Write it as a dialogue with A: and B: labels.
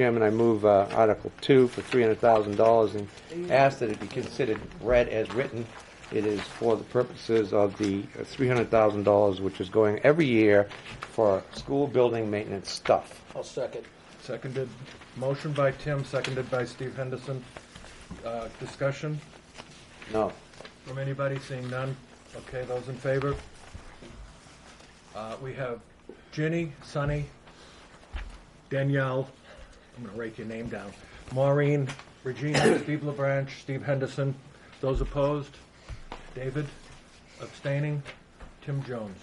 A: Chairman, I move uh, Article 2 for $300,000 and ask that it be considered read as written. It is for the purposes of the uh, $300,000, which is going every year for school building maintenance stuff.
B: I'll second.
C: Seconded, motion by Tim, seconded by Steve Henderson. Uh, Discussion
A: No.
C: from anybody, seeing none? Okay, those in favor? Uh, We have Ginny, Sunny, Danielle, I'm gonna write your name down, Maureen, Regina, Steve LeBranch, Steve Henderson. Those opposed? David? Abstaining? Tim Jones?